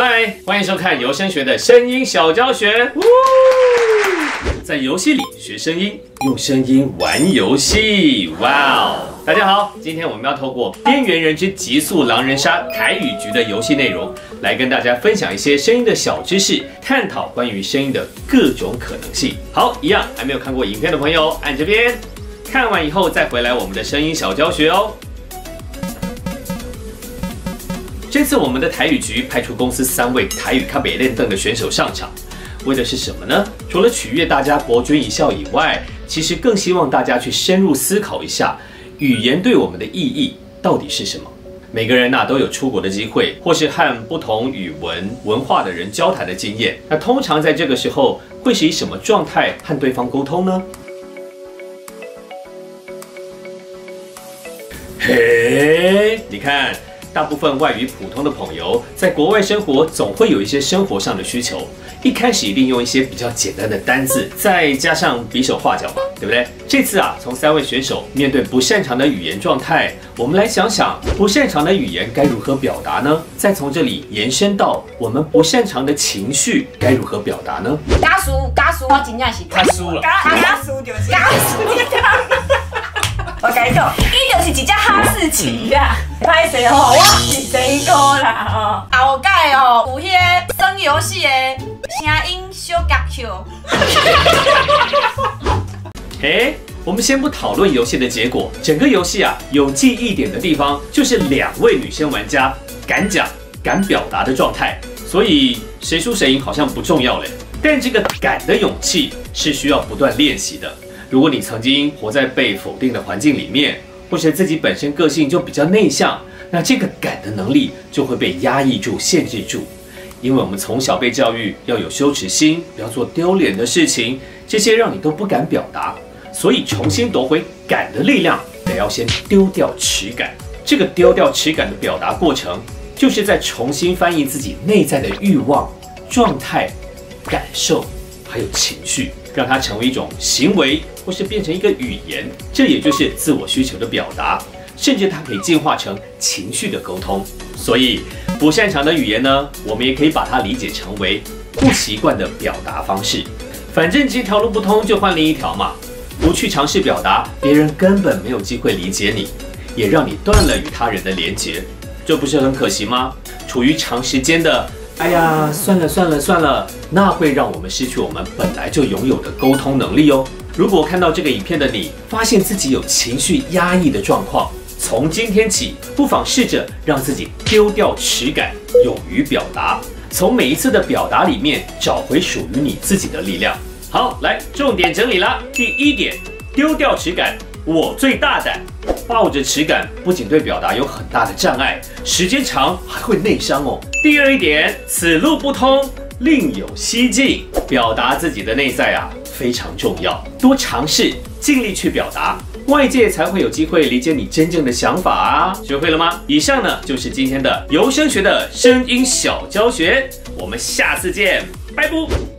嗨，欢迎收看游声学的声音小教学。在游戏里学声音，用声音玩游戏。哇哦！大家好，今天我们要透过《边缘人之极速狼人杀》台语局的游戏内容，来跟大家分享一些声音的小知识，探讨关于声音的各种可能性。好，一样还没有看过影片的朋友，按这边看完以后再回来我们的声音小教学哦。这次我们的台语局派出公司三位台语咖北练凳的选手上场，为的是什么呢？除了取悦大家博君一笑以外，其实更希望大家去深入思考一下，语言对我们的意义到底是什么。每个人呐都有出国的机会，或是和不同语文文化的人交谈的经验。那通常在这个时候，会是以什么状态和对方沟通呢？嘿，你看。大部分外语普通的朋友在国外生活，总会有一些生活上的需求。一开始一定用一些比较简单的单字，再加上比手画脚嘛，对不对？这次啊，从三位选手面对不擅长的语言状态，我们来想想不擅长的语言该如何表达呢？再从这里延伸到我们不擅长的情绪该如何表达呢？加输加输，我真正是他输了，加加输就是。哈士奇呀！歹势吼，我是真哥啦哦。后盖哦，有迄个耍游戏的声音小夹球。哎，我们先不讨论游戏的结果，整个游戏啊，有记忆点的地方就是两位女生玩家敢讲、敢表达的状态。所以谁输谁赢好像不重要嘞。但这个敢的勇气是需要不断练习的。如果你曾经活在被否定的环境里面，或者自己本身个性就比较内向，那这个敢的能力就会被压抑住、限制住。因为我们从小被教育要有羞耻心，不要做丢脸的事情，这些让你都不敢表达。所以重新夺回敢的力量，得要先丢掉耻感。这个丢掉耻感的表达过程，就是在重新翻译自己内在的欲望、状态、感受，还有情绪。让它成为一种行为，或是变成一个语言，这也就是自我需求的表达，甚至它可以进化成情绪的沟通。所以，不擅长的语言呢，我们也可以把它理解成为不习惯的表达方式。反正这条路不通，就换另一条嘛。不去尝试表达，别人根本没有机会理解你，也让你断了与他人的连结，这不是很可惜吗？处于长时间的。哎呀，算了算了算了，那会让我们失去我们本来就拥有的沟通能力哦。如果看到这个影片的你，发现自己有情绪压抑的状况，从今天起，不妨试着让自己丢掉耻感，勇于表达，从每一次的表达里面找回属于你自己的力量。好，来，重点整理啦。第一点，丢掉耻感，我最大胆。抱着耻感，不仅对表达有很大的障碍，时间长还会内伤哦。第二一点，此路不通，另有蹊径。表达自己的内在啊，非常重要，多尝试，尽力去表达，外界才会有机会理解你真正的想法啊。学会了吗？以上呢，就是今天的游声学的声音小教学，我们下次见，拜拜。